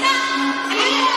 ¡Ahí.